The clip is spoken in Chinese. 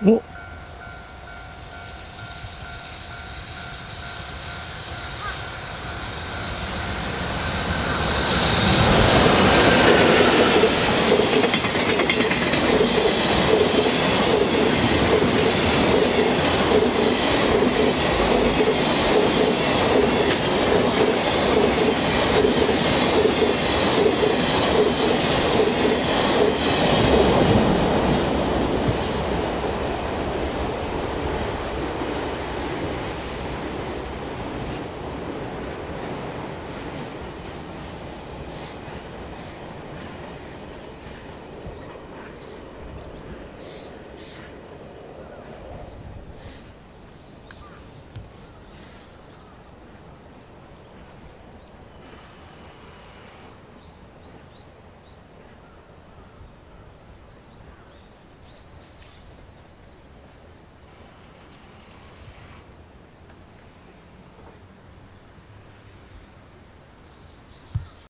我